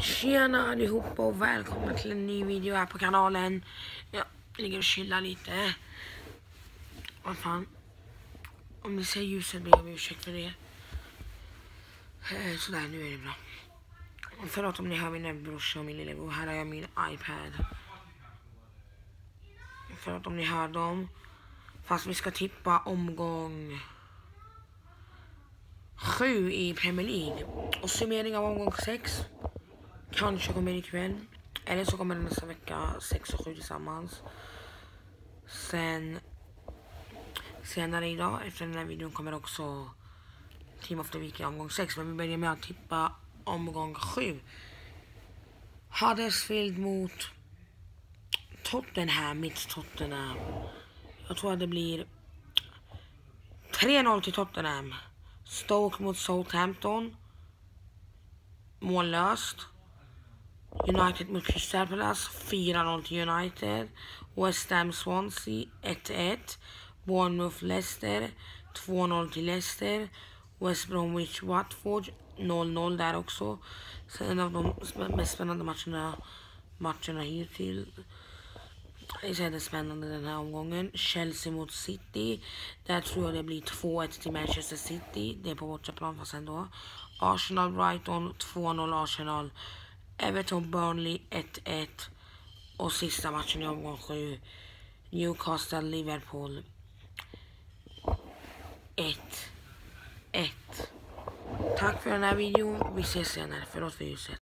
Tjena allihopa och välkomna till en ny video här på kanalen. Jag ligger och chillar lite. Vad fan. Om ni ser ljuset ber jag om ursäkt för det. Eh, sådär, nu är det bra. Förlåt om ni hör min brorsa och min lillebror. Här har jag min iPad. Förlåt om ni hör dem. Fast vi ska tippa omgång sju i Premier League. Och summering av omgång sex. Kanske kommer ikväll. Eller så kommer det nästa vecka, 6 och 7 tillsammans. Sen senare idag, efter den här videon, kommer också Team of the Week i omgång 6. Men vi börjar med att tippa omgång 7. Huddersfield mot Tottenham, mitt Tottenham. Jag tror att det blir 3-0 till Tottenham. Stoke mot Southampton. Mållöst. United mot Crystal Palace 4-0 till United. West Ham Swansea 1-1. Bournemouth Leicester 2-0 till Leicester. West Bromwich Watford 0-0 där också. Så en av de mest spännande matcherna, matcherna hittills. Det är spännande den här omgången. Chelsea mot City. Där tror jag det blir 2-1 till Manchester City. Det är på bortaplan fast ändå. Arsenal Brighton 2-0 Arsenal. Everton Burnley 1-1. Och sista matchen i omgång 7. Newcastle Liverpool 1-1. Tack för den här videon. Vi ses senare. Förlåt för ljuset.